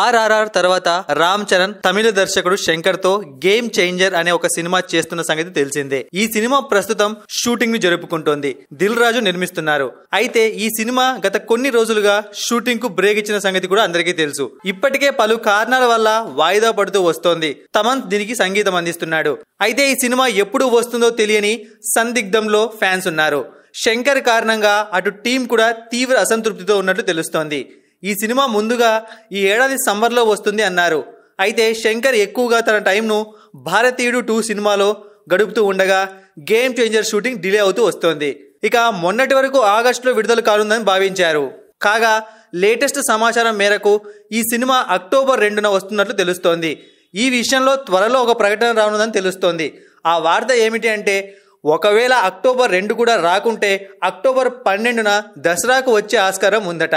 ఆర్ఆర్ఆర్ తర్వాత రామ్ చరణ్ తమిళ దర్శకుడు శంకర్తో game changer అనే ఒక సినిమా చేస్తున్న సంగతి తెలిసిందే. ఈ సినిమా ప్రస్తుతం షూటింగ్ను జరుపుకుంటోంది. దిల్ రాజు నిర్మిస్తున్నారు. అయితే ఈ సినిమా గత కొన్ని రోజులుగా షూటింగ్కు బ్రేక్ ఇచ్చిన సంగతి కూడా అందరికీ తెలుసు. ఇప్పటికే పలు కారణాల వల్ల వాయిదా పడుతూ వస్తోంది. తమన్ దీనికి సంగీతం అందిస్తున్నాడు. అయితే ఈ సినిమా ఎప్పుడు వస్తుందో తెలియని సందిగ్ధంలో ఫ్యాన్స్ ఉన్నారు. శంకర్ కారణంగా అటు టీం కూడా తీవ్ర అసంతృప్తితో ఉన్నట్లు తెలుస్తోంది. ఈ సినిమా ముందుగా ఈ ఏడాది సమ్మర్లో వస్తుంది అన్నారు. అయితే శంకర్ ఎక్కువగా తన టైంను భారతీయుడు టూ సినిమాలో గడుపుతూ ఉండగా గేమ్ చేంజర్ షూటింగ్ డిలే అవుతూ వస్తోంది. ఇక మొన్నటి వరకు ఆగస్టులో విడుదల కానుందని భావించారు. కాగా లేటెస్ట్ సమాచారం మేరకు ఈ సినిమా అక్టోబర్ రెండున వస్తున్నట్లు తెలుస్తోంది. ఈ విషయంలో త్వరలో ఒక ప్రకటన రానుందని తెలుస్తోంది. ఆ వార్త ఏమిటి అంటే ఒకవేళ అక్టోబర్ రెండు కూడా రాకుంటే అక్టోబర్ పన్నెండున దసరాకు వచ్చే ఆస్కారం ఉందట.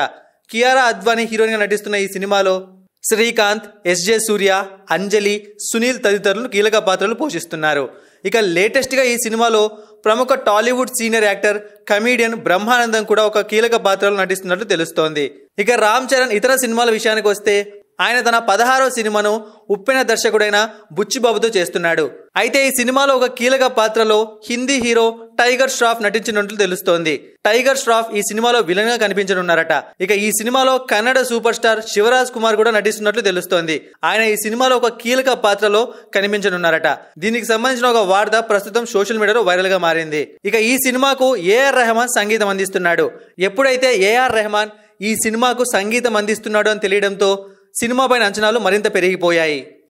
కియారా అద్వానీ హీరోయిన్గా నటిస్తున్న ఈ సినిమాలో శ్రీకాంత్ ఎస్జే సూర్య అంజలి సునీల్ తదితరులు కీలక పాత్రలు పోషిస్తున్నారు. ఇక లేటెస్ట్గా ఈ సినిమాలో ప్రముఖ Tollywood senior actor comedian Brahmanandam కూడా ఒక కీలక పాత్రలో నటిస్తున్నట్లు తెలుస్తోంది. ఇక రామ్ చరణ్ ఇతర సినిమాల విషయానికి వస్తే ఆయన తన పదహారో సినిమాను ఉప్పెన దర్శకుడైన బుచ్చిబాబుతో చేస్తున్నాడు. అయితే ఈ సినిమాలో ఒక కీలక పాత్రలో హిందీ హీరో టైగర్ ష్రాఫ్ నటించినట్లు తెలుస్తోంది. టైగర్ ష్రాఫ్ ఈ సినిమాలో విలన్గా కనిపించనున్నారట. ఇక ఈ సినిమాలో కన్నడ సూపర్ స్టార్ శివరాజ్ కుమార్ కూడా నటిస్తున్నట్లు తెలుస్తోంది. ఆయన ఈ సినిమాలో ఒక కీలక పాత్రలో కనిపించనున్నారట. దీనికి సంబంధించిన ఒక వార్త ప్రస్తుతం సోషల్ మీడియాలో వైరల్గా మారింది. ఇక ఈ సినిమాకు ఏఆర్ రెహమాన్ సంగీతం అందిస్తున్నాడు. ఎప్పుడైతే ఏఆర్ రెహమాన్ ఈ సినిమాకు సంగీతం అందిస్తున్నాడు అని తెలియడంతో సినిమా పైన అంచనాలు మరింత పెరిగిపోయాయి.